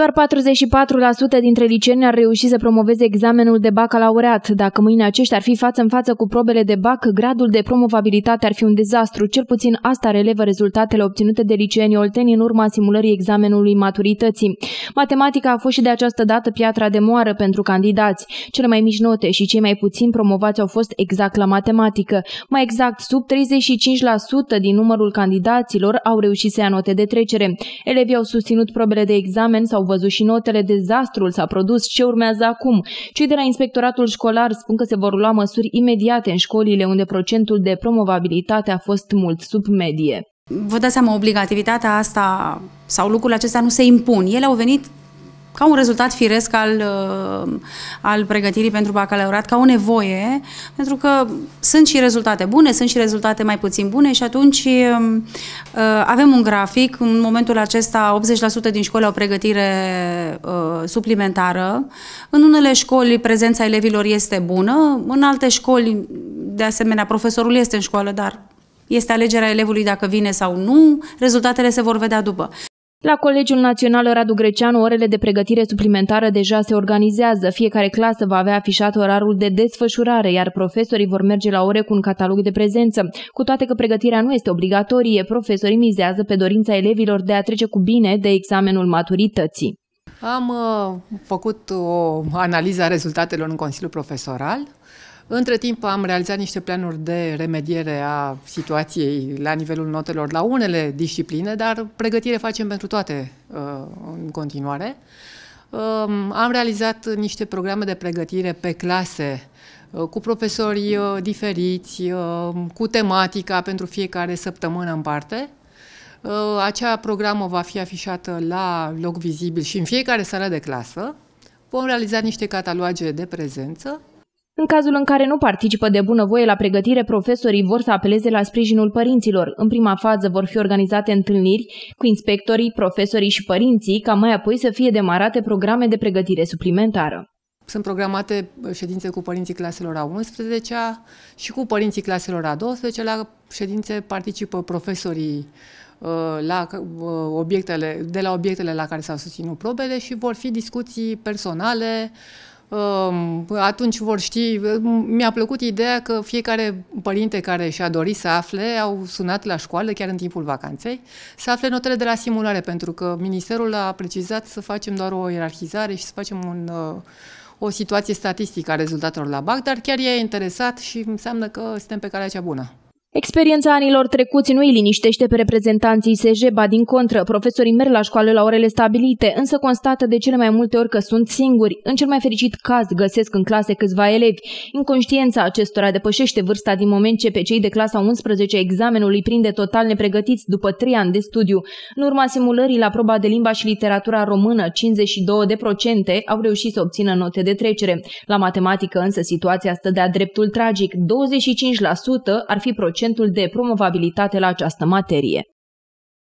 Doar 44% dintre liceeni ar reuși să promoveze examenul de bacalaureat. Dacă mâine aceștia ar fi față în față cu probele de bac, gradul de promovabilitate ar fi un dezastru. Cel puțin asta relevă rezultatele obținute de liceenii olteni în urma simulării examenului maturității. Matematica a fost și de această dată piatra de moară pentru candidați. Cele mai mici note și cei mai puțin promovați au fost exact la matematică. Mai exact, sub 35% din numărul candidaților au reușit să ia note de trecere. Elevii au susținut probele de examen sau văzut și notele, dezastrul s-a produs, ce urmează acum? Cei de la inspectoratul școlar spun că se vor lua măsuri imediate în școlile unde procentul de promovabilitate a fost mult sub medie. Vă dați seama, obligativitatea asta sau lucrurile acestea nu se impun. Ele au venit ca un rezultat firesc al, uh, al pregătirii pentru bacalaureat, ca o nevoie, pentru că sunt și rezultate bune, sunt și rezultate mai puțin bune și atunci um, uh, avem un grafic, în momentul acesta 80% din școli au pregătire uh, suplimentară, în unele școli prezența elevilor este bună, în alte școli, de asemenea, profesorul este în școală, dar este alegerea elevului dacă vine sau nu, rezultatele se vor vedea după. La Colegiul Național Radu Greceanu, orele de pregătire suplimentară deja se organizează. Fiecare clasă va avea afișat orarul de desfășurare, iar profesorii vor merge la ore cu un catalog de prezență. Cu toate că pregătirea nu este obligatorie, profesorii mizează pe dorința elevilor de a trece cu bine de examenul maturității. Am uh, făcut o analiză a rezultatelor în Consiliul Profesoral între timp am realizat niște planuri de remediere a situației la nivelul notelor la unele discipline, dar pregătire facem pentru toate uh, în continuare. Um, am realizat niște programe de pregătire pe clase uh, cu profesori uh, diferiți, cu tematica pentru fiecare săptămână în parte. Acea programă va fi afișată la loc vizibil și în fiecare sală de clasă. Vom realiza niște cataloage de prezență în cazul în care nu participă de bunăvoie la pregătire, profesorii vor să apeleze la sprijinul părinților. În prima fază vor fi organizate întâlniri cu inspectorii, profesorii și părinții, ca mai apoi să fie demarate programe de pregătire suplimentară. Sunt programate ședințe cu părinții claselor a 11 și cu părinții claselor a 12 la ședințe participă profesorii uh, la uh, obiectele, de la obiectele la care s-au susținut probele și vor fi discuții personale, atunci vor ști. Mi-a plăcut ideea că fiecare părinte care și-a dorit să afle au sunat la școală chiar în timpul vacanței să afle notele de la simulare, pentru că ministerul a precizat să facem doar o ierarhizare și să facem un, uh, o situație statistică a rezultatelor la BAC, dar chiar e interesat și înseamnă că suntem pe calea cea bună. Experiența anilor trecuți nu îi liniștește pe reprezentanții SJ, ba din contră, profesorii merg la școală la orele stabilite, însă constată de cele mai multe ori că sunt singuri. În cel mai fericit caz găsesc în clase câțiva elevi. Inconștiența acestora depășește vârsta din moment ce pe cei de clasa 11 examenul îi prinde total nepregătiți după 3 ani de studiu. În urma simulării la proba de limba și literatura română, 52% au reușit să obțină note de trecere. La matematică însă situația stă de-a dreptul tragic. 25% ar fi procentul de promovabilitate la această materie.